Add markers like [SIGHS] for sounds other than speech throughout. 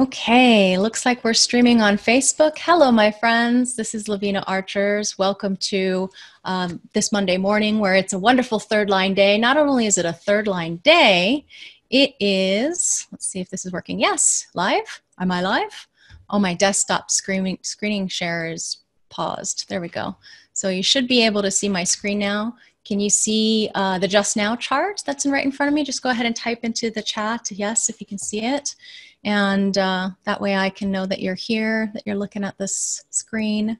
Okay, looks like we're streaming on Facebook. Hello, my friends. This is Laveena Archers. Welcome to um, this Monday morning where it's a wonderful third line day. Not only is it a third line day, it is, let's see if this is working. Yes, live. Am I live? Oh, my desktop screening, screening share is paused. There we go. So you should be able to see my screen now. Can you see uh, the just now chart that's in right in front of me? Just go ahead and type into the chat, yes, if you can see it. And uh, that way I can know that you're here, that you're looking at this screen,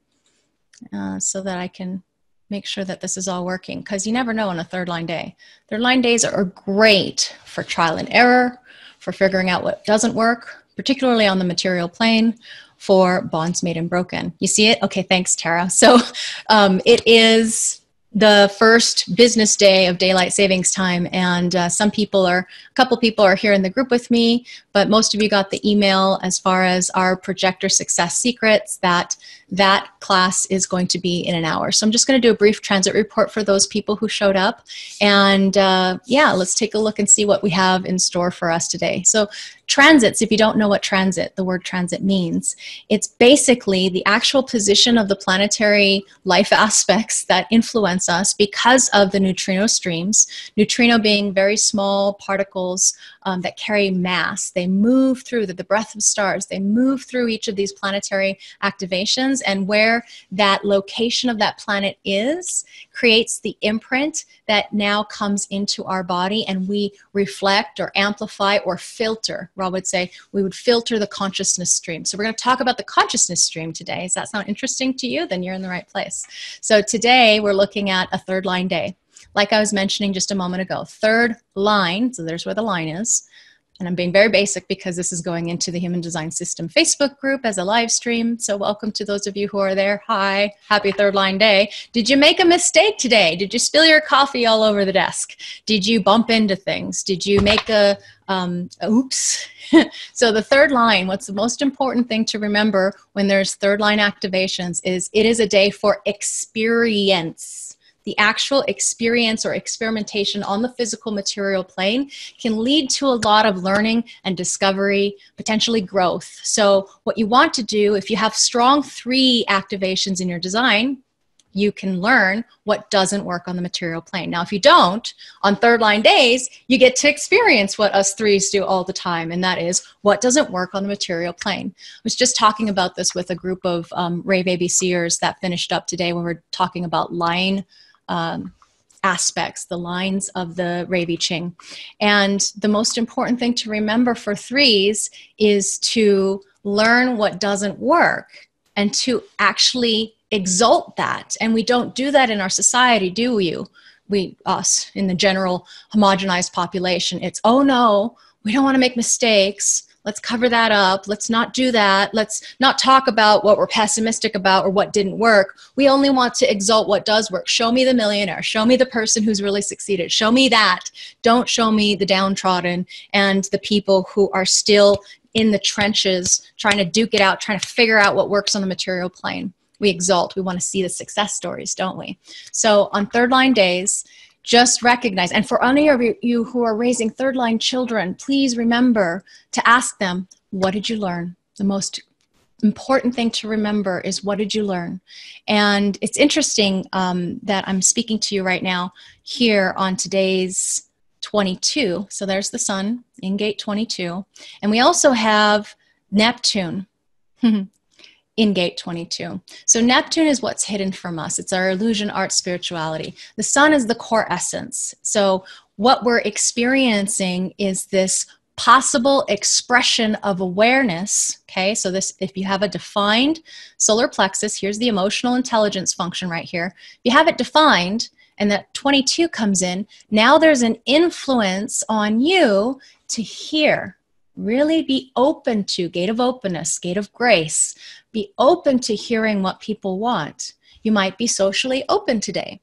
uh, so that I can make sure that this is all working. Because you never know on a third line day. Third line days are great for trial and error, for figuring out what doesn't work, particularly on the material plane, for bonds made and broken. You see it? Okay, thanks, Tara. So [LAUGHS] um, it is the first business day of daylight savings time. And uh, some people are a couple people are here in the group with me but most of you got the email as far as our projector success secrets that that class is going to be in an hour. So i'm just going to do a brief transit report for those people who showed up. And uh, yeah let's take a look and see what we have in store for us today. So transits if you don't know what transit the word transit means it's basically the actual position of the planetary life [LAUGHS] aspects that influence us because of the neutrino streams neutrino being very small particles um, that carry mass. They move through the, the breath of stars. They move through each of these planetary activations and where that location of that planet is creates the imprint that now comes into our body and we reflect or amplify or filter Ra would say we would filter the consciousness stream. So we're going to talk about the consciousness stream today. Does that sound interesting to you? Then you're in the right place. So today we're looking at a third line day. Like I was mentioning just a moment ago, third line, so there's where the line is, and I'm being very basic because this is going into the Human Design System Facebook group as a live stream. So, welcome to those of you who are there. Hi, happy third line day. Did you make a mistake today? Did you spill your coffee all over the desk? Did you bump into things? Did you make a, um, oops? [LAUGHS] so, the third line, what's the most important thing to remember when there's third line activations is it is a day for experience the actual experience or experimentation on the physical material plane can lead to a lot of learning and discovery, potentially growth. So, what you want to do if you have strong three activations in your design, you can learn what doesn't work on the material plane. Now, if you don't, on third line days, you get to experience what us threes do all the time, and that is what doesn't work on the material plane. I was just talking about this with a group of um, Rave ABCers that finished up today when we are talking about line um, aspects, the lines of the Rave I Ching. And the most important thing to remember for threes is to learn what doesn't work and to actually exalt that. And we don't do that in our society, do you? We, us, in the general homogenized population, it's, oh no, we don't want to make mistakes let's cover that up. Let's not do that. Let's not talk about what we're pessimistic about or what didn't work. We only want to exalt what does work. Show me the millionaire. Show me the person who's really succeeded. Show me that. Don't show me the downtrodden and the people who are still in the trenches trying to duke it out trying to figure out what works on the material plane. We exalt. We want to see the success stories don't we? So on third line days just recognize. And for any of you who are raising third line children please remember to ask them what did you learn? The most important thing to remember is what did you learn? And it's interesting um, that i'm speaking to you right now here on today's 22 so there's the sun in gate 22 and we also have neptune [LAUGHS] in gate 22. So Neptune is what's hidden from us. It's our illusion, art, spirituality. The sun is the core essence. So what we're experiencing is this possible expression of awareness okay so this if you have a defined solar plexus here's the emotional intelligence function right here if you have it defined and that 22 comes in now there's an influence on you to hear really be open to gate of openness gate of grace be open to hearing what people want. You might be socially open today.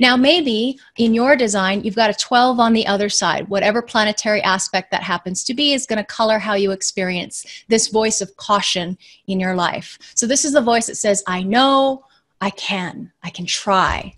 Now, maybe in your design, you've got a 12 on the other side. Whatever planetary aspect that happens to be is going to color how you experience this voice of caution in your life. So, this is the voice that says, I know, I can, I can try.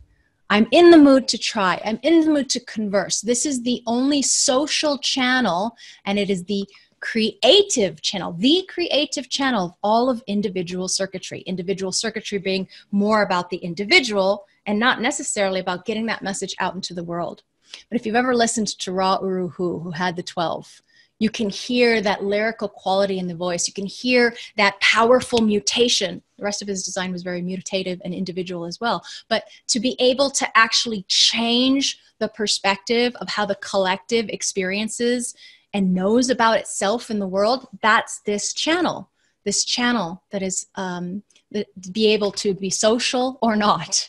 I'm in the mood to try. I'm in the mood to converse. This is the only social channel, and it is the creative channel, the creative channel of all of individual circuitry. Individual circuitry being more about the individual and not necessarily about getting that message out into the world. But if you've ever listened to Ra Uru Hu, who had the 12, you can hear that lyrical quality in the voice. You can hear that powerful mutation. The rest of his design was very mutative and individual as well. But to be able to actually change the perspective of how the collective experiences and knows about itself in the world, that's this channel. This channel that is um, be able to be social or not.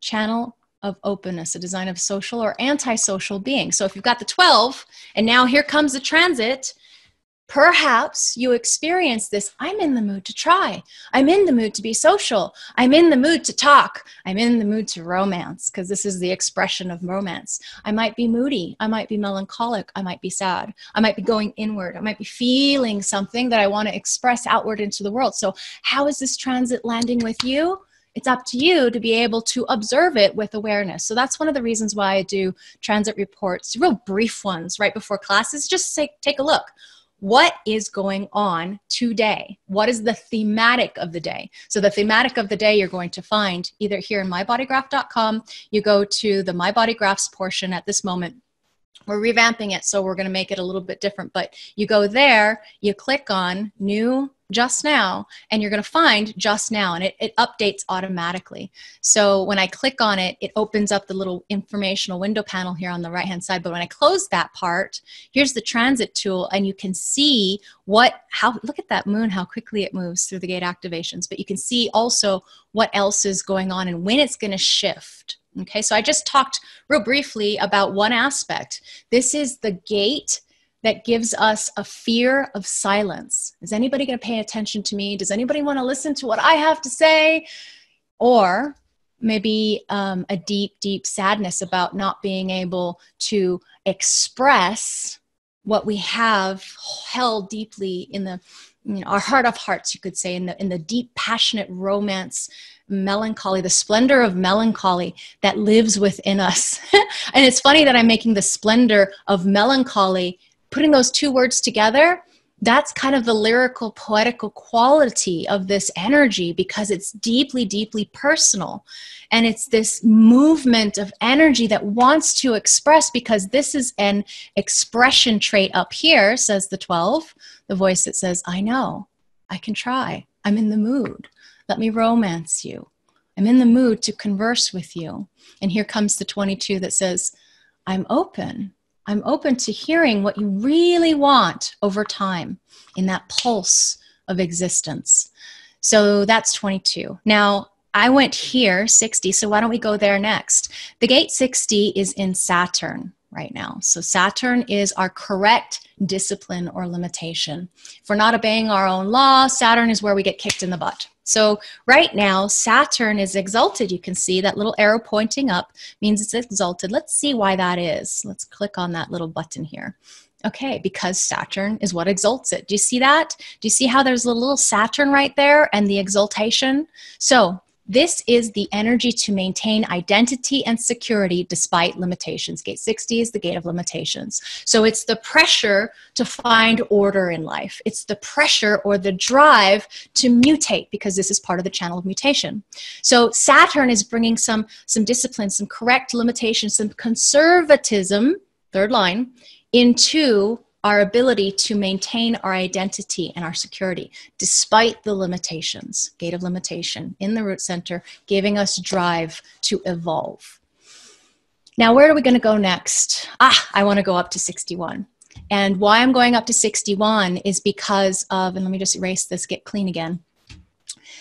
Channel of openness, a design of social or antisocial being. So if you've got the 12 and now here comes the transit, perhaps you experience this I'm in the mood to try. I'm in the mood to be social. I'm in the mood to talk. I'm in the mood to romance because this is the expression of romance. I might be moody. I might be melancholic. I might be sad. I might be going inward. I might be feeling something that I want to express outward into the world. So, how is this transit landing with you? it's up to you to be able to observe it with awareness. So that's one of the reasons why I do transit reports, real brief ones right before classes. Just say, take a look. What is going on today? What is the thematic of the day? So, the thematic of the day you're going to find either here in mybodygraph.com, you go to the My Body Graphs portion at this moment we're revamping it so we're going to make it a little bit different but you go there you click on new just now and you're going to find just now and it, it updates automatically so when i click on it it opens up the little informational window panel here on the right hand side but when i close that part here's the transit tool and you can see what how look at that moon how quickly it moves through the gate activations but you can see also what else is going on and when it's going to shift Okay, so I just talked real briefly about one aspect. This is the gate that gives us a fear of silence. Is anybody going to pay attention to me? Does anybody want to listen to what I have to say? Or maybe um, a deep, deep sadness about not being able to express what we have held deeply in the you know, our heart of hearts, you could say, in the in the deep, passionate romance melancholy, the splendor of melancholy that lives within us. [LAUGHS] and it's funny that I'm making the splendor of melancholy, putting those two words together. That's kind of the lyrical, poetical quality of this energy because it's deeply, deeply personal. And it's this movement of energy that wants to express because this is an expression trait up here, says the 12, the voice that says, I know, I can try, I'm in the mood. Let me romance you. I'm in the mood to converse with you. And here comes the 22 that says, I'm open. I'm open to hearing what you really want over time in that pulse of existence. So that's 22. Now, I went here, 60, so why don't we go there next? The gate 60 is in Saturn right now. So Saturn is our correct discipline or limitation. If we're not obeying our own law, Saturn is where we get kicked in the butt. So right now, Saturn is exalted. You can see that little arrow pointing up means it's exalted. Let's see why that is. Let's click on that little button here. Okay, because Saturn is what exalts it. Do you see that? Do you see how there's a little Saturn right there and the exaltation? So this is the energy to maintain identity and security despite limitations. Gate 60 is the gate of limitations. So it's the pressure to find order in life. It's the pressure or the drive to mutate because this is part of the channel of mutation. So Saturn is bringing some, some discipline, some correct limitations, some conservatism, third line, into our ability to maintain our identity and our security despite the limitations, gate of limitation in the root center, giving us drive to evolve. Now, where are we going to go next? Ah, I want to go up to 61. And why I'm going up to 61 is because of, and let me just erase this, get clean again.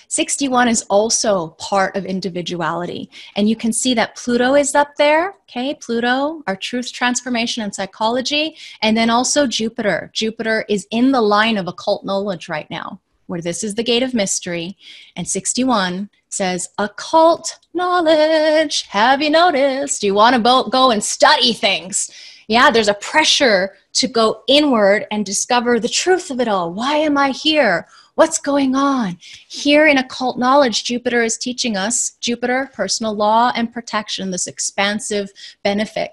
61 is also part of individuality. And you can see that Pluto is up there, okay? Pluto, our truth, transformation, and psychology. And then also Jupiter. Jupiter is in the line of occult knowledge right now, where this is the gate of mystery. And 61 says, occult knowledge. Have you noticed? You want to go and study things. Yeah, there's a pressure to go inward and discover the truth of it all. Why am I here? What's going on? Here in occult knowledge, Jupiter is teaching us Jupiter, personal law and protection, this expansive benefic,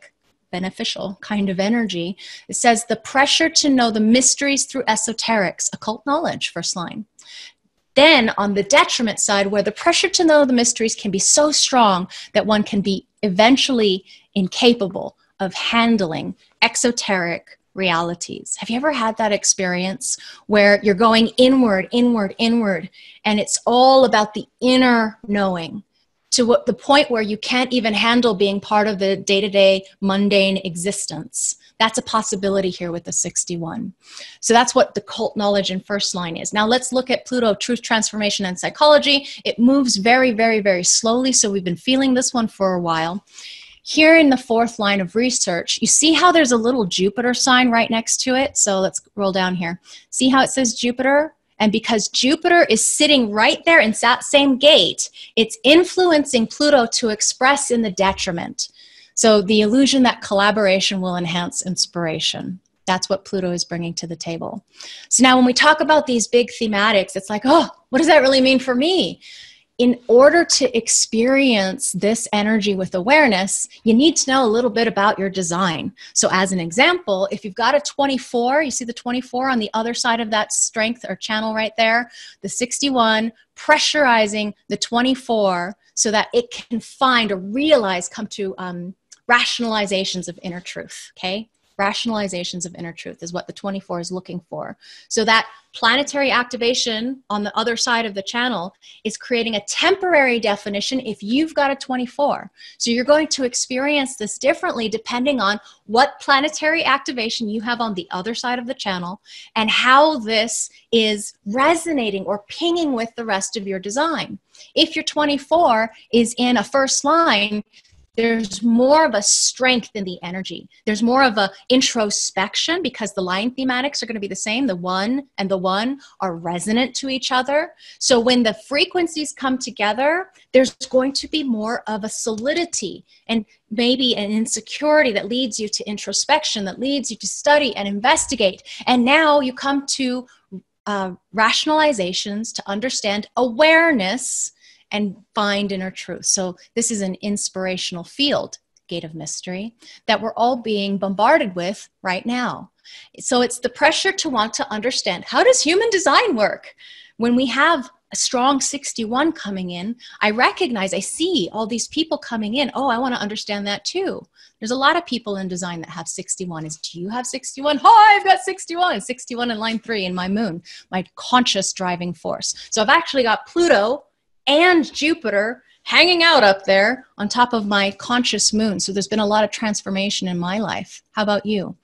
beneficial kind of energy. It says the pressure to know the mysteries through esoterics, occult knowledge, first line. Then on the detriment side, where the pressure to know the mysteries can be so strong that one can be eventually incapable of handling exoteric realities. Have you ever had that experience where you're going inward, inward, inward, and it's all about the inner knowing? to what, the point where you can't even handle being part of the day to day mundane existence. That's a possibility here with the 61. So that's what the occult knowledge in first line is. Now let's look at Pluto, truth, transformation, and psychology. It moves very, very, very slowly. So we've been feeling this one for a while. Here in the fourth line of research, you see how there's a little Jupiter sign right next to it? So let's roll down here. See how it says Jupiter? And because Jupiter is sitting right there in that same gate, it's influencing Pluto to express in the detriment. So the illusion that collaboration will enhance inspiration. That's what Pluto is bringing to the table. So now, when we talk about these big thematics, it's like, oh, what does that really mean for me? In order to experience this energy with awareness, you need to know a little bit about your design. So, as an example, if you've got a 24, you see the 24 on the other side of that strength or channel right there, the 61, pressurizing the 24 so that it can find or realize, come to um, rationalizations of inner truth. Okay rationalizations of inner truth is what the 24 is looking for. So that planetary activation on the other side of the channel is creating a temporary definition if you've got a 24. So you're going to experience this differently depending on what planetary activation you have on the other side of the channel and how this is resonating or pinging with the rest of your design. If your 24 is in a first line, there's more of a strength in the energy. There's more of a introspection because the line thematics are going to be the same. The one and the one are resonant to each other. So when the frequencies come together there's going to be more of a solidity and maybe an insecurity that leads you to introspection that leads you to study and investigate. And now you come to uh, rationalizations to understand awareness and find inner truth. So, this is an inspirational field, gate of mystery, that we're all being bombarded with right now. So, it's the pressure to want to understand how does human design work? When we have a strong 61 coming in, I recognize, I see all these people coming in. Oh, I want to understand that too. There's a lot of people in design that have 61. Is do you have 61? Hi, I've got 61. 61 in line three in my moon, my conscious driving force. So I've actually got Pluto and Jupiter hanging out up there on top of my conscious moon. So there's been a lot of transformation in my life. How about you?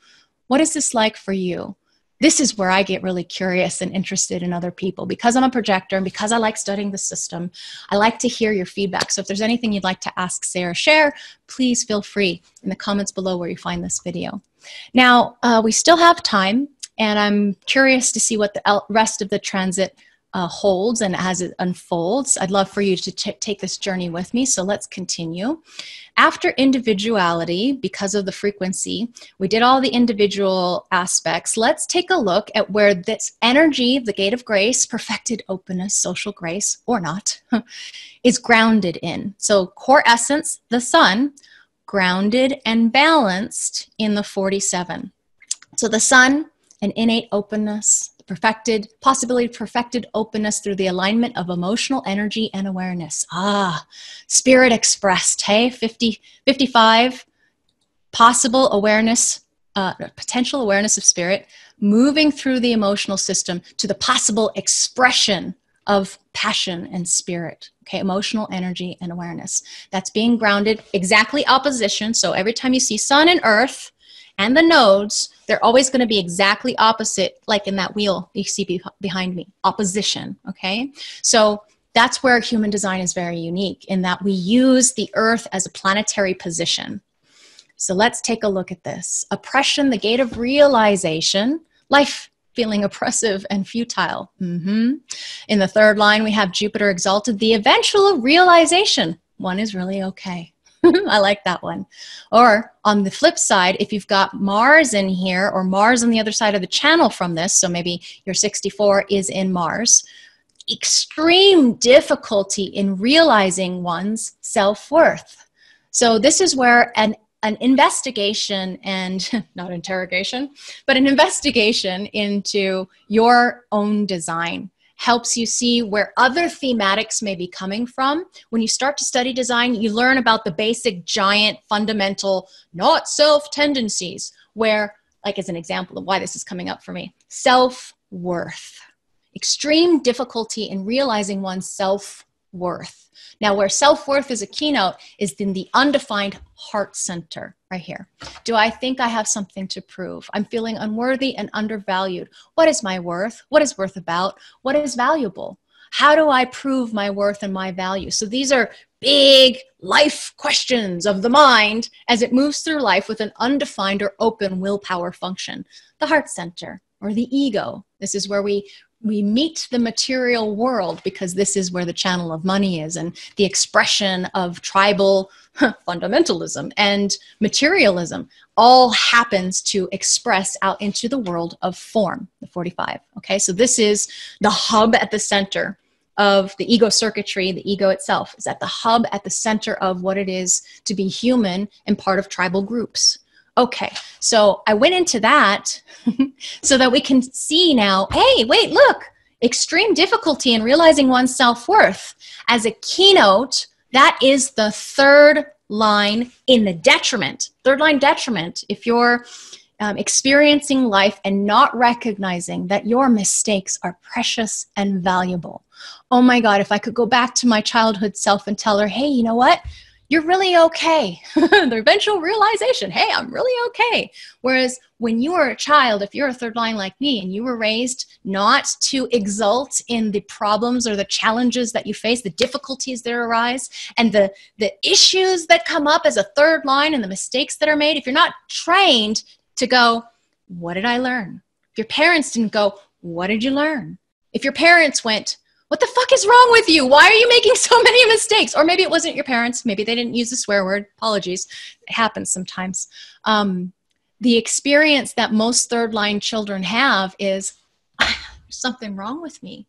What is this like for you? This is where I get really curious and interested in other people because I'm a projector and because I like studying the system. I like to hear your feedback. So if there's anything you'd like to ask, say, or share, please feel free in the comments below where you find this video. Now, uh, we still have time, and I'm curious to see what the rest of the transit uh, holds and as it unfolds. I'd love for you to t- take this journey with me. So let's continue. After individuality, because of the frequency, we did all the individual aspects. Let's take a look at where this energy, the gate of grace, perfected openness, social grace, or not, [LAUGHS] is grounded in. So, core essence, the sun, grounded and balanced in the 47. So, the sun, an innate openness, perfected possibility perfected openness through the alignment of emotional energy and awareness. Ah spirit expressed hey 50 55 possible awareness uh, potential awareness of spirit moving through the emotional system to the possible expression of passion and spirit. Okay emotional energy and awareness. That's being grounded exactly opposition. So every time you see sun and earth and the nodes, they're always going to be exactly opposite, like in that wheel you see be- behind me, opposition. Okay. So that's where human design is very unique in that we use the earth as a planetary position. So let's take a look at this. Oppression, the gate of realization, life feeling oppressive and futile. Mm-hmm. In the third line, we have Jupiter exalted, the eventual realization. One is really okay. [LAUGHS] I like that one. Or on the flip side, if you've got Mars in here or Mars on the other side of the channel from this, so maybe your 64 is in Mars, extreme difficulty in realizing one's self worth. So, this is where an an investigation and [LAUGHS] not interrogation, but an investigation into your own design helps you see where other thematics may be coming from. When you start to study design, you learn about the basic, giant, fundamental, not self tendencies, where, like, as an example of why this is coming up for me, self worth. Extreme difficulty in realizing one's self worth. Now, where self worth is a keynote is in the undefined heart center right here. Do I think I have something to prove? I'm feeling unworthy and undervalued. What is my worth? What is worth about? What is valuable? How do I prove my worth and my value? So these are big life questions of the mind as it moves through life with an undefined or open willpower function. The heart center or the ego. This is where we we meet the material world because this is where the channel of money is and the expression of tribal fundamentalism and materialism all happens to express out into the world of form the 45 okay? So this is the hub at the center of the ego circuitry the ego itself is at the hub at the center of what it is to be human and part of tribal groups Okay, so I went into that [LAUGHS] so that we can see now hey, wait, look, extreme difficulty in realizing one's self worth. As a keynote, that is the third line in the detriment, third line detriment. If you're um, experiencing life and not recognizing that your mistakes are precious and valuable. Oh my God, if I could go back to my childhood self and tell her, hey, you know what? You're really okay. [LAUGHS] the eventual realization, hey, I'm really okay. Whereas when you were a child, if you're a third line like me and you were raised not to exult in the problems or the challenges that you face, the difficulties that arise, and the, the issues that come up as a third line and the mistakes that are made, if you're not trained to go, what did I learn? If your parents didn't go, what did you learn? If your parents went, what the fuck is wrong with you? Why are you making [LAUGHS] so many mistakes? Or maybe it wasn't your parents. Maybe they didn't use the swear word. Apologies. It happens sometimes. Um, the experience that most third line children have is [LAUGHS] something wrong with me.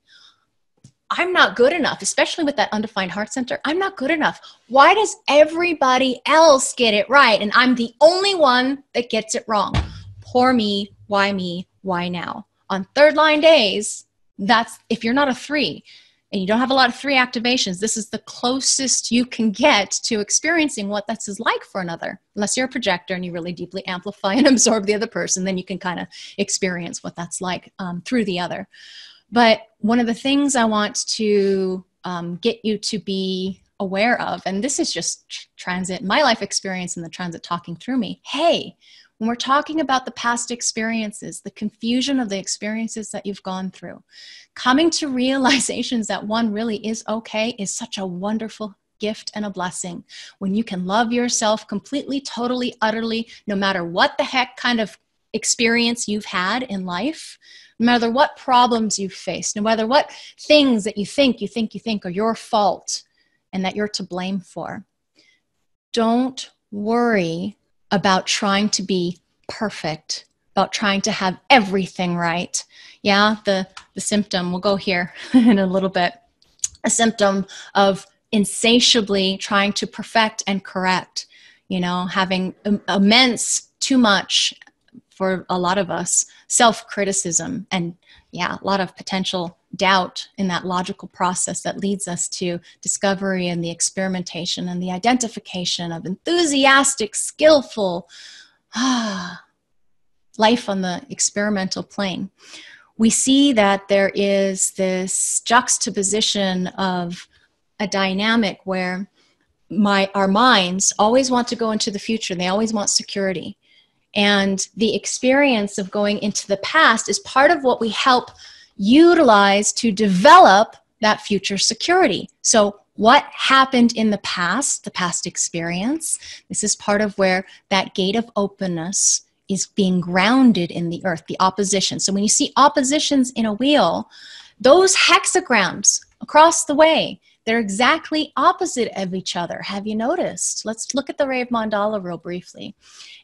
I'm not good enough, especially with that undefined heart center. I'm not good enough. Why does everybody else get it right? And I'm the only one that gets it wrong. Poor me. Why me? Why now? On third line days, that's if you're not a three and you don't have a lot of three activations, this is the closest you can get to experiencing what that's is like for another. Unless you're a projector and you really deeply amplify [LAUGHS] and absorb the other person, then you can kind of experience what that's like um, through the other. But one of the things I want to um, get you to be aware of, and this is just transit, my life experience in the transit talking through me. Hey, when we're talking about the past experiences, the confusion of the experiences that you've gone through, coming to realizations that one really is okay is such a wonderful gift and a blessing. When you can love yourself completely, totally, utterly, no matter what the heck kind of experience you've had in life, no matter what problems you've faced, no matter what things that you think, you think, you think are your fault and that you're to blame for. Don't worry about trying to be perfect, about trying to have everything right. Yeah, the, the symptom, we'll go here [LAUGHS] in a little bit, a symptom of insatiably trying to perfect and correct, you know, having immense, too much for a lot of us, self criticism and yeah, a lot of potential doubt in that logical process that leads us to discovery and the experimentation and the identification of enthusiastic, skillful [SIGHS] life on the experimental plane. We see that there is this juxtaposition of a dynamic where my our minds always want to go into the future they always want security and the experience of going into the past is part of what we help utilize to develop that future security. So, what happened in the past, the past experience, this is part of where that gate of openness is being grounded in the earth, the opposition. So, when you see oppositions in a wheel, those hexagrams across the way, they're exactly opposite of each other. Have you noticed? Let's look at the Rave Mandala real briefly.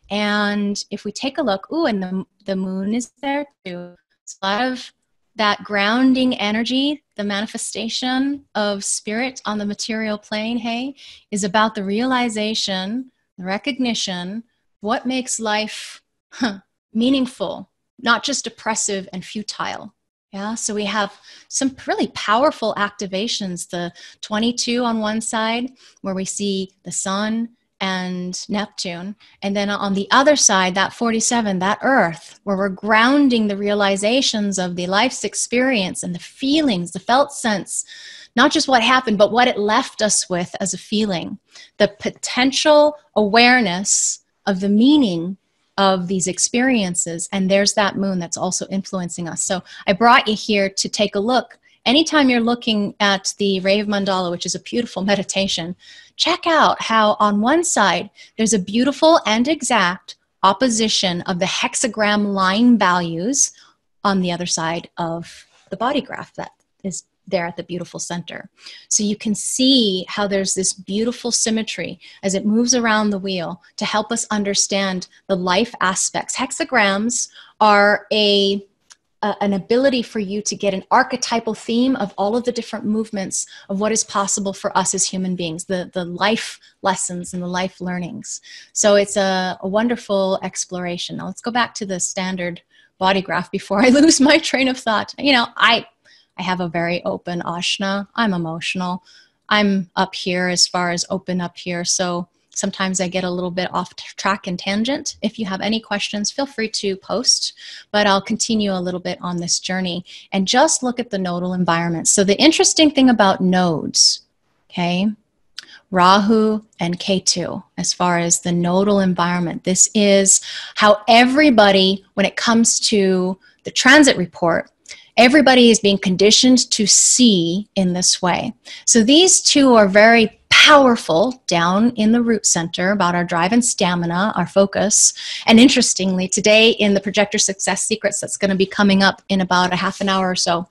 And if we take a look, ooh, and the, the moon is there too. It's a lot of that grounding energy, the manifestation of spirit on the material plane, hey, is about the realization the recognition, what makes life huh, meaningful, not just oppressive and futile. Yeah, so we have some really powerful activations. The 22 on one side, where we see the sun and Neptune. And then on the other side, that 47, that earth, where we're grounding the realizations of the life's experience and the feelings, the felt sense, not just what happened, but what it left us with as a feeling. The potential awareness of the meaning of these experiences. And there's that moon that's also influencing us. So I brought you here to take a look. Anytime you're looking at the Rave Mandala, which is a beautiful [LAUGHS] meditation, check out how on one side there's a beautiful and exact opposition of the hexagram line values on the other side of the body graph that is there at the beautiful center. So you can see how there's this beautiful symmetry as it moves around the wheel to help us understand the life aspects. Hexagrams are a an ability for you to get an archetypal theme of all of the different movements of what is possible for us as human beings, the, the life lessons and the life learnings. So it's a, a wonderful exploration. Now let's go back to the standard body graph before [LAUGHS] I lose my train of thought. You know, I I have a very open ajna. I'm emotional. I'm up here as far as open up here. So sometimes I get a little bit off track and tangent. If you have any questions, feel free to post, but I'll continue a little bit on this journey and just look at the nodal environment. So the interesting thing about nodes, okay, Rahu and Ketu, as far as the nodal environment, this is how everybody, when it comes to the transit report, everybody is being conditioned to see in this way. So these two are very powerful down in the root center about our drive and stamina, our focus. And interestingly, today in the Projector Success Secrets, that's going to be coming up in about a half an hour or so.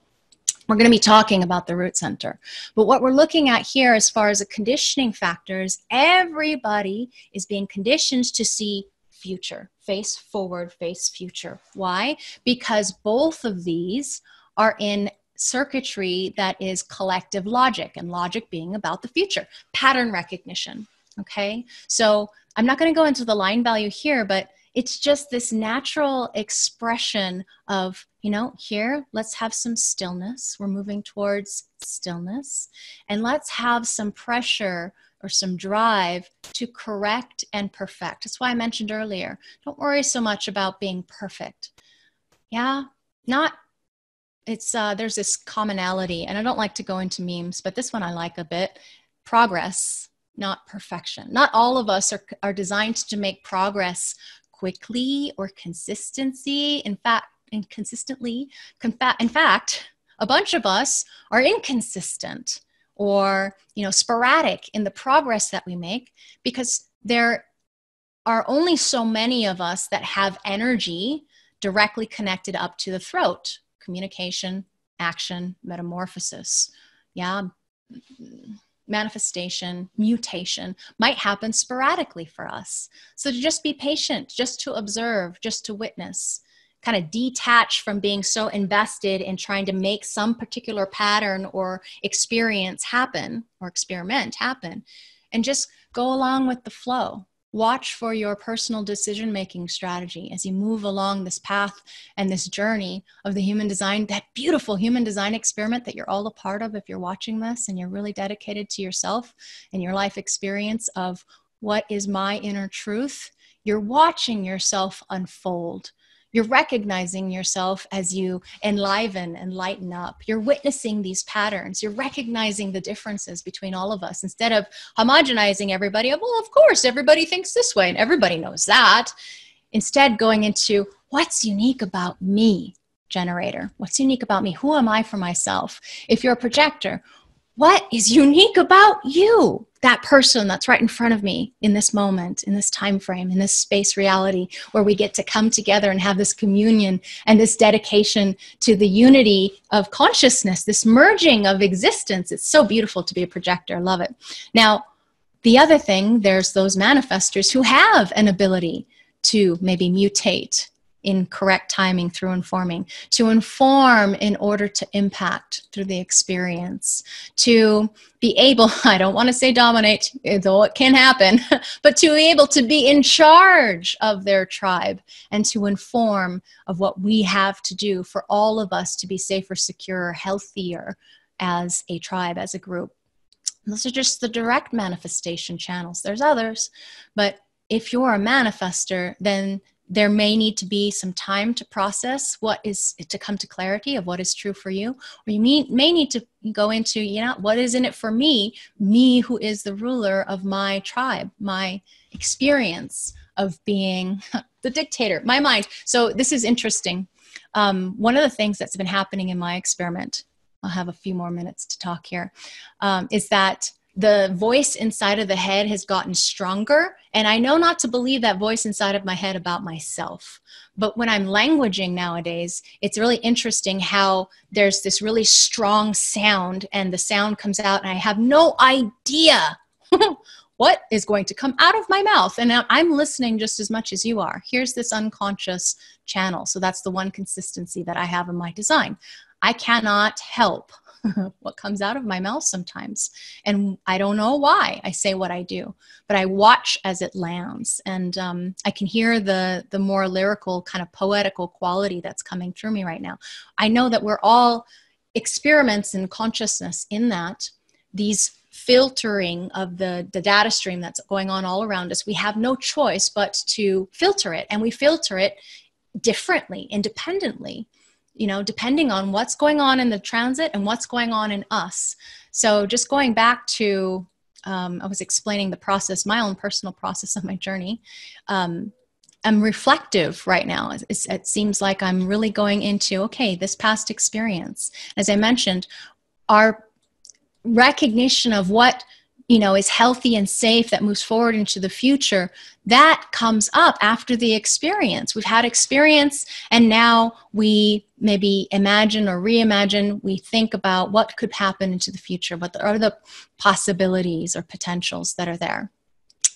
We're going to be talking about the root center. But what we're looking at here, as far as the conditioning factors, everybody is being conditioned to see future, face forward, face future. Why? Because both of these are in circuitry that is collective logic, and logic being about the future, pattern recognition. Okay, so I'm not going to go into the line value here, but it's just this natural expression of, you know, here, let's have some stillness. We're moving towards stillness. And let's have some pressure or some drive to correct and perfect. That's why I mentioned earlier don't worry so much about being perfect. Yeah, not it's uh, there's this commonality and i don't like to go into memes but this one i like a bit. Progress not perfection. Not all of us are, are designed to make progress quickly or consistency. In fact inconsistently in fact a bunch of us are inconsistent or you know sporadic in the progress that we make because there are only so many of us that have energy directly connected up to the throat communication, action, metamorphosis. Yeah, manifestation, mutation might happen sporadically for us. So to just be patient, just to observe, just to witness, kind of detach from being so invested in trying to make some particular pattern or experience happen or experiment happen, and just go along with the flow watch for your personal decision making strategy as you move along this path and this journey of the human design, that beautiful human design experiment that you're all a part of if you're watching this and you're really dedicated to yourself and your life experience of what is my inner truth. You're watching yourself unfold you're recognizing yourself as you enliven and lighten up. You're witnessing these patterns. You're recognizing the differences between all of us instead of homogenizing everybody. Of, well, of course, everybody thinks this way and everybody knows that. Instead, going into what's unique about me, generator? What's unique about me? Who am I for myself? If you're a projector, what is unique about you? That person that's right in front of me in this moment in this time frame in this space reality where we get to come together and have this communion and this dedication to the unity of consciousness this merging of existence. It's so beautiful to be a projector. Love it. Now the other thing there's those manifestors who have an ability to maybe mutate in correct timing through informing, to inform in order to impact through the experience, to be able, [LAUGHS] I don't want to say dominate, eh, though it can happen, [LAUGHS] but to be able to be in charge of their tribe and to inform of what we have to do for all of us to be safer, secure, healthier as a tribe, as a group. Those are just the direct manifestation channels. There's others, but if you're a manifester, then there may need to be some time to process what is to come to clarity of what is true for you. Or you may, may need to go into you know what is in it for me? Me who is the ruler of my tribe my experience of being [LAUGHS] the dictator my mind. So this is interesting. Um, one of the things that's been happening in my experiment i'll have a few more minutes to talk here um, is that the voice inside of the head has gotten stronger. And I know not to believe that voice inside of my head about myself. But when I'm languaging nowadays, it's really interesting how there's this really strong sound, and the sound comes out, and I have no idea [LAUGHS] what is going to come out of my mouth. And I'm listening just as much as you are. Here's this unconscious channel. So that's the one consistency that I have in my design. I cannot help [LAUGHS] what comes out of my mouth sometimes. And I don't know why I say what I do, but I watch as it lands. And um, I can hear the, the more lyrical, kind of poetical quality that's coming through me right now. I know that we're all experiments in consciousness in that these filtering of the, the data stream that's going on all around us, we have no choice but to filter it. And we filter it differently, independently you know, depending on what's going on in the transit and what's going on in us. So, just going back to, um, I was explaining the process, my own personal [LAUGHS] process of my journey. Um, I'm reflective right now. It's, it seems like I'm really going into, okay, this past experience. As I mentioned, our recognition of what you know is healthy and safe that moves forward into the future that comes up after the experience. We've had experience and now we maybe imagine or reimagine we think about what could happen into the future what are the possibilities or potentials that are there.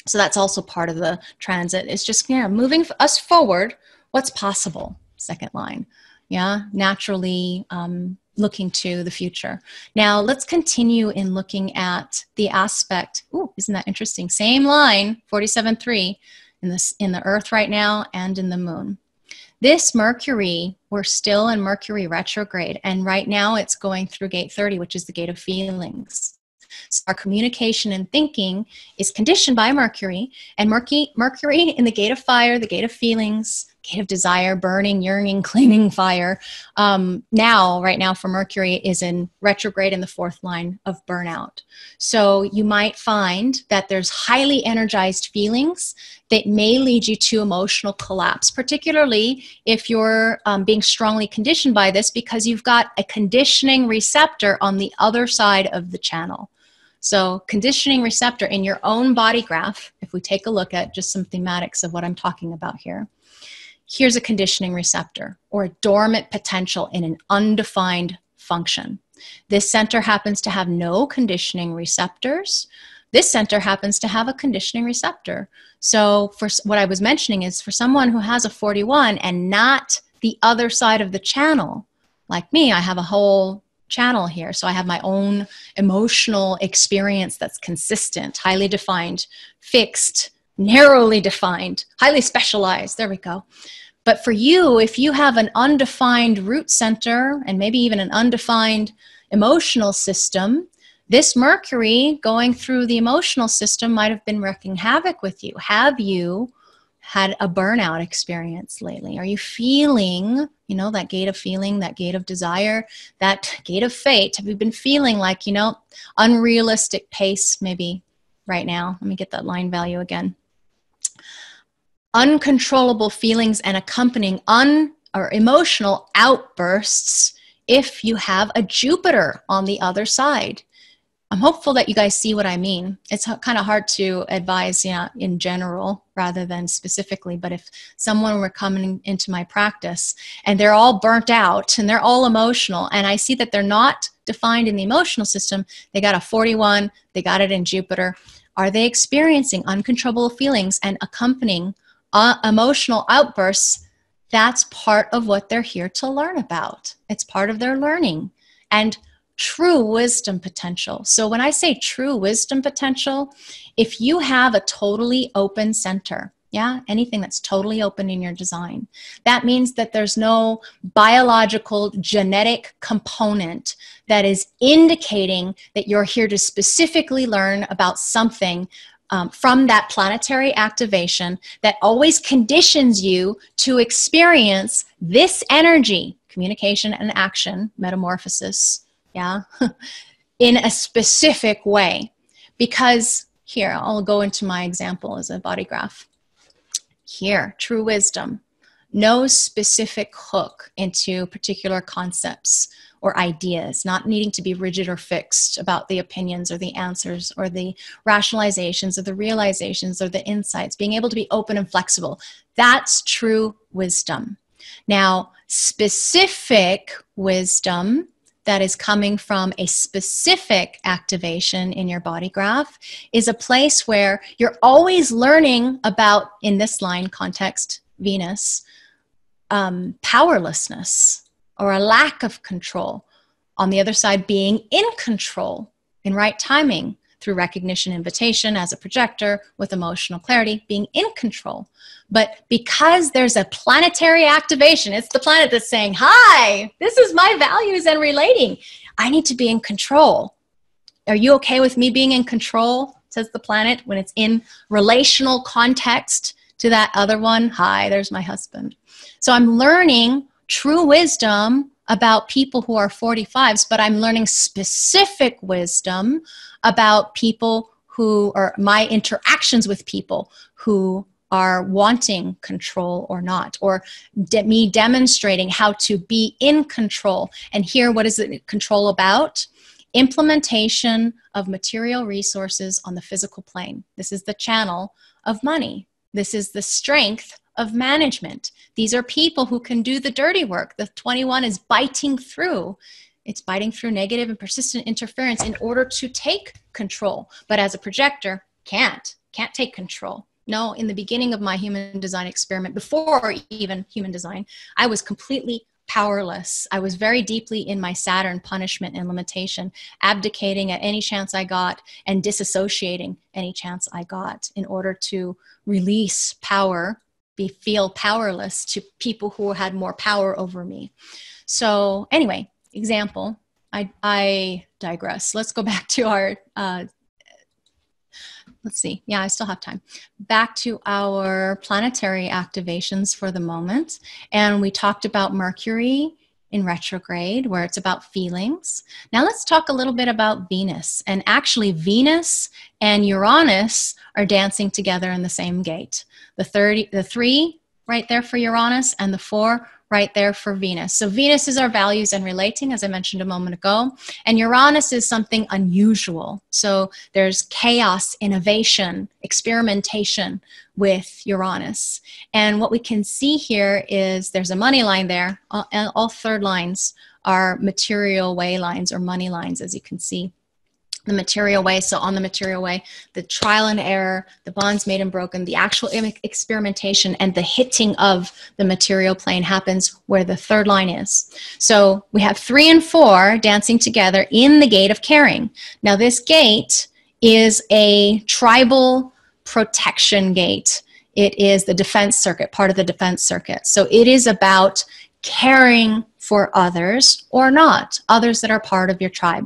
So that's also part of the transit. It's just yeah moving us forward what's possible? Second line. Yeah naturally um, looking to the future. Now, let's continue in looking at the aspect. Ooh, isn't that interesting? Same line, 47.3 in this in the Earth right now and in the Moon. This Mercury, we're still in Mercury retrograde, and right now it's going through gate 30, which is the gate of feelings. So our communication and thinking is conditioned by Mercury, and Mercury, Mercury in the gate of fire, the gate of feelings, of desire, burning, yearning, [LAUGHS] clinging fire. Um, now, right now, for Mercury is in retrograde in the fourth line of burnout. So you might find that there's highly energized feelings that may lead you to emotional collapse, particularly if you're um, being strongly conditioned by this because you've got a conditioning receptor on the other side of the channel. So, conditioning receptor in your own body graph, if we take a look at just some thematics of what I'm talking about here, here's a conditioning receptor or a dormant potential in an undefined function. This center happens to have no conditioning receptors. This center happens to have a conditioning receptor. So, for what I was mentioning is for someone who has a 41 and not the other side of the channel, like me, I have a whole channel here. So I have my own emotional experience that's consistent, highly defined, fixed, narrowly defined, highly specialized. There we go. But for you, if you have an undefined root center and maybe even an undefined emotional system, this Mercury going through the emotional system might have been wreaking havoc with you. Have you had a burnout experience lately? Are you feeling, you know, that gate of feeling, that gate of desire, that gate of fate? Have you been feeling like, you know, unrealistic pace maybe right now? Let me get that line value again uncontrollable feelings and accompanying un or emotional outbursts if you have a Jupiter on the other side. I'm hopeful that you guys see what I mean. It's kind of hard to advise know, in general rather than specifically, but if someone were coming into my practice and they're all burnt out and they're all emotional, and I see that they're not defined in the emotional system, they got a 41, they got it in Jupiter. Are they experiencing uncontrollable feelings and accompanying uh, emotional outbursts That's part of what they're here to learn about. It's part of their learning and true wisdom potential. So, when I say true wisdom potential, if you have a totally open center, yeah, anything that's totally open in your design. That means that there's no biological genetic component that is indicating that you're here to specifically learn about something um, from that planetary activation that always conditions you to experience this energy, communication and action, metamorphosis, yeah, [LAUGHS] in a specific way. Because here, I'll go into my example as a body graph. Here, true wisdom, no specific hook into particular concepts or ideas, not needing to be rigid or fixed about the opinions or the answers or the rationalizations or the realizations or the insights, being able to be open and flexible. That's true wisdom. Now, specific wisdom that is coming from a specific activation in your body graph is a place where you're always learning about, in this line context, Venus, um, powerlessness or a lack of control. On the other side, being in control in right timing through recognition invitation as a projector with emotional clarity, being in control. But because there's a planetary activation, it's the planet that's saying, Hi, this is my values and relating. I need to be in control. Are you okay with me being in control? Says the planet when it's in relational context to that other one. Hi, there's my husband. So I'm learning true wisdom about people who are 45s, but I'm learning specific wisdom about people who are my interactions with people who are wanting control or not, or de- me demonstrating how to be in control. And here, what is it control about? Implementation of material resources on the physical plane. This is the channel of money. This is the strength of management. These are people who can do the dirty work. The 21 is biting through. It's biting through negative and persistent interference in order to take control. But as a projector, can't, can't take control. No, in the beginning of my human design experiment, before even human design, I was completely powerless. I was very deeply in my Saturn punishment and limitation, abdicating at any chance I got and disassociating any chance I got in order to release power be feel powerless to people who had more power over me. So anyway, example. I I digress. Let's go [LAUGHS] back to our. Uh, let's see. Yeah, I still have time. Back to our planetary activations for the moment, and we talked about Mercury in retrograde, where it's about feelings. Now, let's talk a little bit about Venus. And actually, Venus and Uranus are dancing together in the same gate. The, 30, the three right there for Uranus, and the four right there for Venus. So Venus is our values and relating, as I mentioned a moment ago. And Uranus is something unusual. So there's chaos, innovation, experimentation with Uranus. And what we can see here is there's a money line there. All, all third lines are material way lines or money lines, as you can see the material way. So, on the material way, the trial and error, the bonds made and broken, the actual experimentation, and the hitting of the material plane happens where the third line is. So, we have three and four dancing together in the gate of caring. Now, this gate is a tribal protection gate. It is the defense circuit, part of the defense circuit. So, it is about caring for others or not, others that are part of your tribe.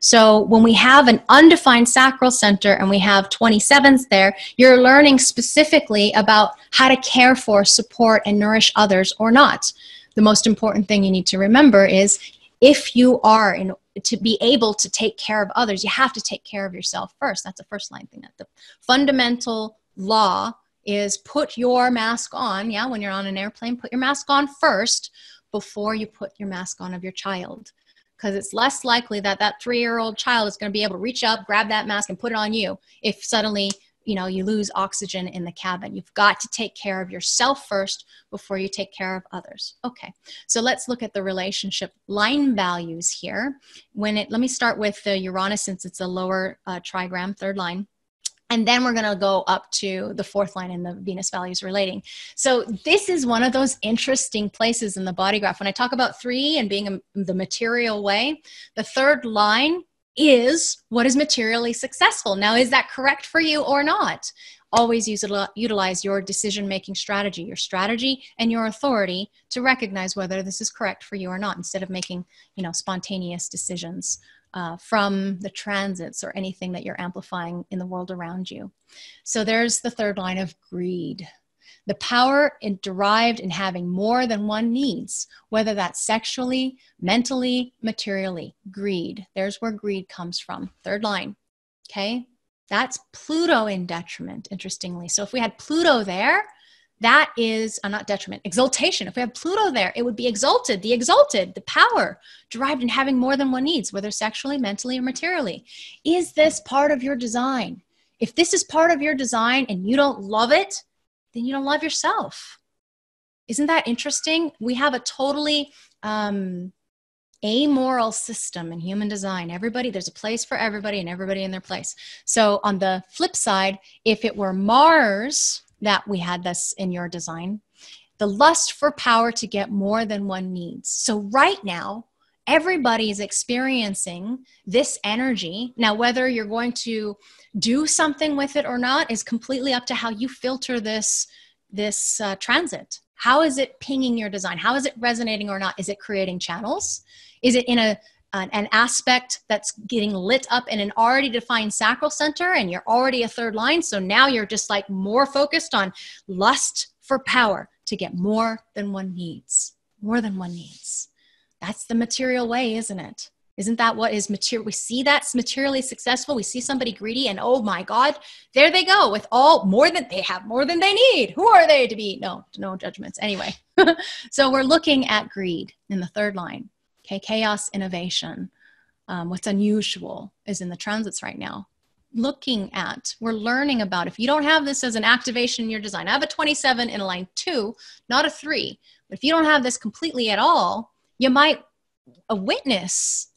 So when we have an undefined sacral center and we have 27s there, you're learning specifically about how to care for, support, and nourish others or not. The most important thing you need to remember is if you are in to be able to take care of others, you have to take care of yourself first. That's a first line thing. That the fundamental law is put your mask on. Yeah, when you're on an airplane, put your mask on first before you put your mask on of your child. Because it's less likely that that three year old child is going to be able to reach up grab that mask and put it on you if suddenly you know you lose oxygen in the cabin. You've got to take care of yourself first before you take care of others. Okay so let's look at the relationship line values here. When it let me start with the uranus since it's a lower uh, trigram third line and then we're going to go up to the fourth line in the Venus values relating. So this is one of those interesting places in the body graph. When I talk about three and being a, the material way, the third line is what is materially successful. Now, is that correct for you or not? Always use, uh, utilize your decision making strategy, your strategy and your authority to recognize whether this is correct for you or not instead of making, you know, spontaneous decisions uh, from the transits or anything that you're amplifying in the world around you. So there's the third line of greed. The power in derived in having more than one needs, whether that's sexually, mentally, materially. Greed. There's where greed comes from. Third line. Okay. That's Pluto in detriment, interestingly. So if we had Pluto there, that is uh, not detriment. Exaltation. If we have pluto there it would be exalted the exalted the power derived in having more than one needs whether sexually mentally or materially. Is this part of your design? If this is part of your design and you don't love it then you don't love yourself. Isn't that interesting? We have a totally um, amoral system in human design. Everybody there's a place for everybody and everybody in their place. So on the flip side if it were mars that we had this in your design the lust for power to get more than one needs. So, right now, everybody is experiencing this energy. Now, whether you're going to do something with it or not is completely up to how you filter this, this uh, transit. How is it pinging your design? How is it resonating or not? Is it creating channels? Is it in a an, an aspect that's getting lit up in an already defined sacral center and you're already a third line. So now you're just like more focused on lust for power to get more than one needs. More than one needs. That's the material way, isn't it? Isn't that what is material? We see that's materially successful. We see somebody greedy, and oh my God, there they go with all more than they have more than they need. Who are they to be? No, no judgments. Anyway, [LAUGHS] so we're looking at greed in the third line. Okay, chaos, innovation. Um, what's unusual is in the transits right now. Looking at, we're learning about if you don't have this as an activation in your design. I have a 27 in a line two, not a three. But if you don't have this completely at all, you might a witness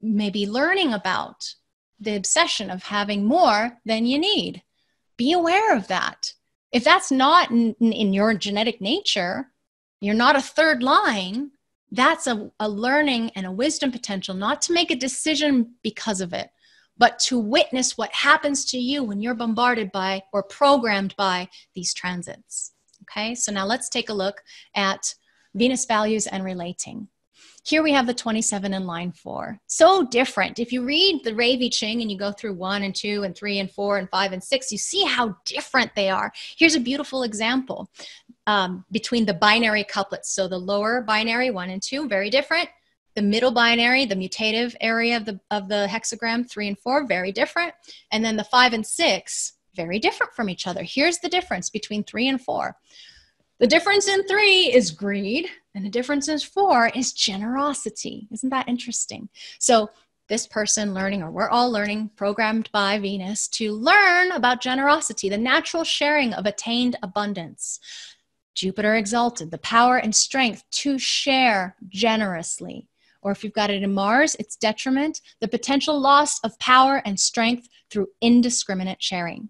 maybe learning about the obsession of having more than you need. Be aware of that. If that's not in, in your genetic nature, you're not a third line, that's a, a learning and a wisdom potential, not to make a decision because of it, but to witness what happens to you when you're bombarded by or programmed by these transits. Okay, so now let's take a look at Venus values and relating. Here we have the 27 in line four. So different. If you read the Rave I Ching and you go through one and two and three and four and five and six, you see how different they are. Here's a beautiful example um, between the binary couplets. So the lower binary, one and two, very different. The middle binary, the mutative area of the, of the hexagram, three and four, very different. And then the five and six, very different from each other. Here's the difference between three and four. The difference in three is greed, and the difference in four is generosity. Isn't that interesting? So, this person learning, or we're all learning, programmed by Venus, to learn about generosity, the natural sharing of attained abundance. Jupiter exalted, the power and strength to share generously. Or if you've got it in Mars, it's detriment, the potential loss of power and strength through indiscriminate sharing.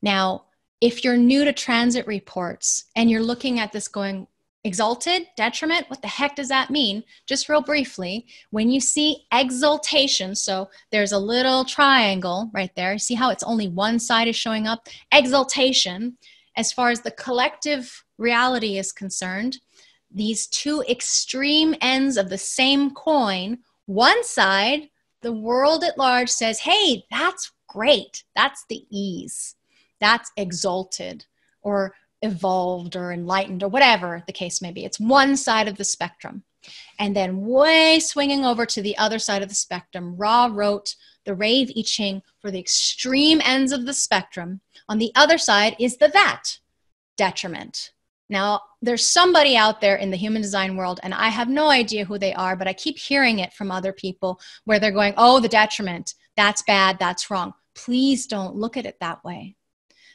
Now, if you're new to transit reports and you're looking at this going, exalted, detriment, what the heck does that mean? Just real briefly, when you see exaltation, so there's a little triangle right there, see how it's only one side is showing up? Exaltation, as far as the collective reality is concerned, these two extreme ends of the same coin, one side, the world at large says, hey, that's great. That's the ease. That's exalted or evolved or enlightened or whatever the case may be. It's one side of the spectrum. And then, way swinging over to the other side of the spectrum, Ra wrote the Rave I Ching for the extreme ends of the spectrum. On the other side is the that detriment. Now, there's somebody out there in the human design world, and I have no idea who they are, but I keep hearing it from other people where they're going, oh, the detriment, that's bad, that's wrong. Please don't look at it that way.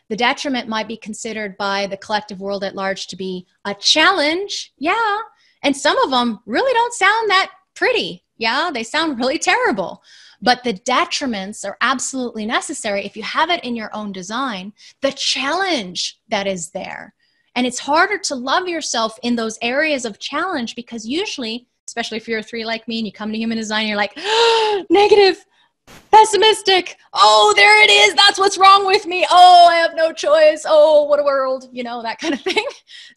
The detriment might be considered by the collective world at large to be a challenge, yeah, and some of them really don't sound that pretty, yeah, they sound really terrible. But the detriments are absolutely necessary if you have it in your own design, the challenge that is there. And it's harder to love yourself in those areas of challenge because usually, especially if you're a three like me and you come to human design, you're like, [GASPS] negative, pessimistic. Oh, there it is. That's what's wrong with me. Oh, I have no choice. Oh, what a world, you know, that kind of [LAUGHS] thing.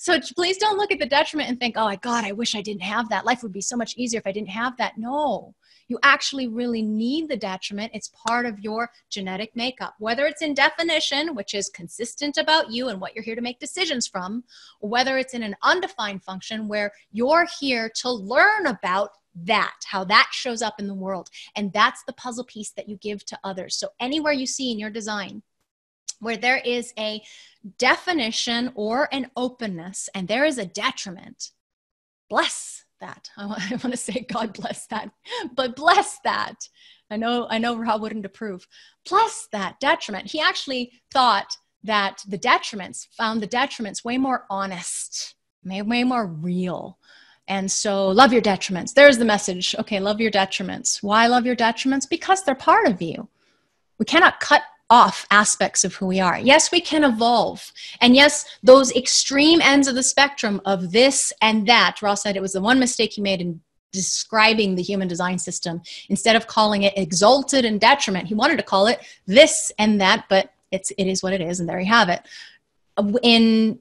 So please don't look at the detriment and think, oh my God, I wish I didn't have that. Life would be so much easier if I didn't have that. No, you actually really need the detriment. It's part of your genetic makeup, whether it's in definition, which is consistent about you and what you're here to make decisions from, or whether it's in an undefined function where you're here to learn about that, how that shows up in the world. And that's the puzzle piece that you give to others. So, anywhere you see in your design where there is a definition or an openness and there is a detriment, bless that. [LAUGHS] I want, I want to say, God bless that, but bless that. I know, I know Ra wouldn't approve. Bless that detriment. He actually thought that the detriments found the detriments way more honest, way more real and so, love your detriments. There's the message. Okay, love your detriments. Why love your detriments? Because they're part of you. We cannot cut off aspects of who we are. Yes, we can evolve. And yes, those extreme ends of the spectrum of this and that, Ross said it was the one mistake he made in describing the human design system. Instead of calling it exalted and detriment, he wanted to call it this and that, but it's, it is what it is, and there you have it. In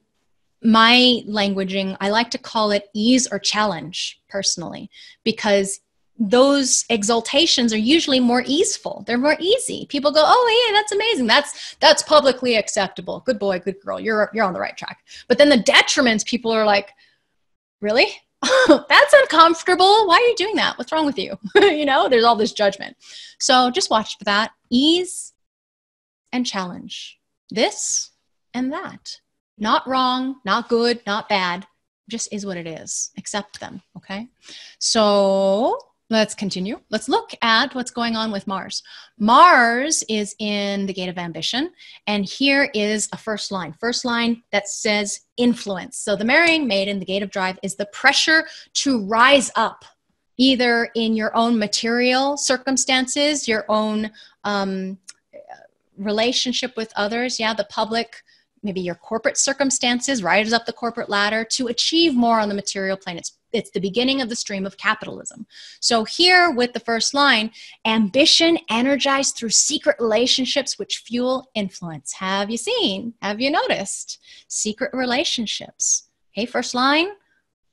my languaging, I like to call it ease or challenge personally, because those exaltations are usually more easeful. They're more easy. People go, "Oh, yeah, that's amazing. That's that's publicly acceptable. Good boy, good girl. You're you're on the right track." But then the detriments, people are like, "Really? [LAUGHS] that's uncomfortable. Why are you doing that? What's wrong with you?" [LAUGHS] you know, there's all this judgment. So just watch for that. Ease and challenge. This and that. Not wrong, not good, not bad. Just is what it is. Accept them. Okay. So let's continue. Let's look at what's going on with Mars. Mars is in the gate of ambition, and here is a first line. First line that says influence. So the marrying maiden, the gate of drive, is the pressure to rise up, either in your own material circumstances, your own um, relationship with others. Yeah, the public maybe your corporate circumstances, rises up the corporate ladder to achieve more on the material plane. It's it's the beginning of the stream of capitalism. So here with the first line, ambition energized through secret relationships which fuel influence. Have you seen? Have you noticed? Secret relationships. Hey, first line,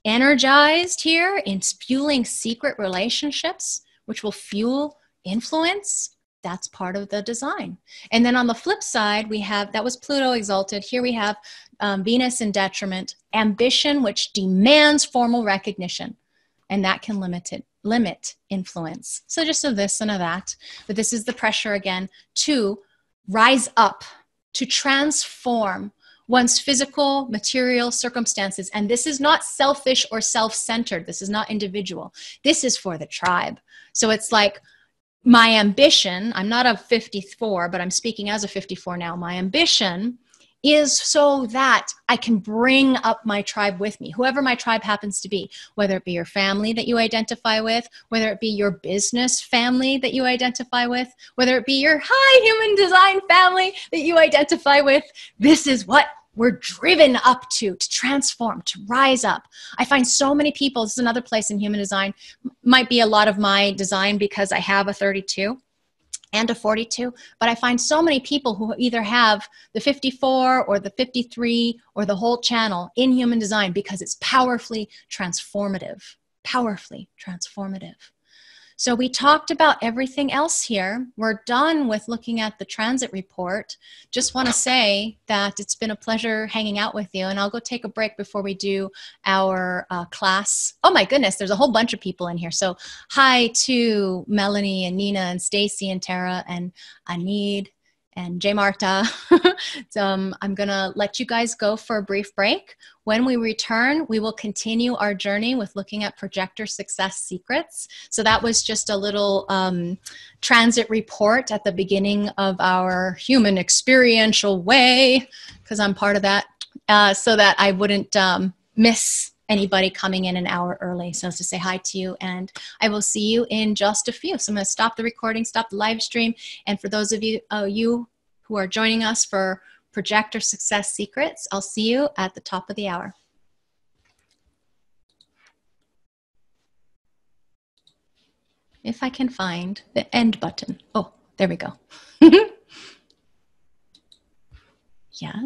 energized here in fueling secret relationships which will fuel influence that's part of the design. And then on the flip side, we have that was Pluto exalted. Here we have um, Venus in detriment, ambition, which demands formal recognition, and that can limit it, limit influence. So just of this and of that, but this is the pressure again to rise up, to transform one's physical, material circumstances. And this is not selfish or self centered. This is not individual. This is for the tribe. So it's like, my ambition, I'm not a 54, but I'm speaking as a 54 now. My ambition is so that I can bring up my tribe with me, whoever my tribe happens to be, whether it be your family that you identify with, whether it be your business family that you identify with, whether it be your high human design family that you identify with. This is what we're driven up to, to transform, to rise up. I find so many people, this is another place in human design, might be a lot of my design because I have a 32 and a 42, but I find so many people who either have the 54 or the 53 or the whole channel in human design because it's powerfully transformative, powerfully transformative. So we talked about everything else here. We're done with looking at the transit report. Just want to say that it's been a pleasure hanging out with you, and I'll go take a break before we do our uh, class. Oh my goodness, there's a whole bunch of people in here. So hi to Melanie and Nina and Stacy and Tara and Anid and J Marta. [LAUGHS] um, I'm going to let you guys go for a brief break. When we return, we will continue our journey with looking at projector success secrets. So, that was just a little um, transit report at the beginning of our human experiential way, because I'm part of that, uh, so that I wouldn't um, miss anybody coming in an hour early. So to say hi to you, and I will see you in just a few. So I'm going to stop the recording, stop the live stream, and for those of you uh, you who are joining us for Projector Success Secrets, I'll see you at the top of the hour. If I can find the end button. Oh, there we go. [LAUGHS] yes.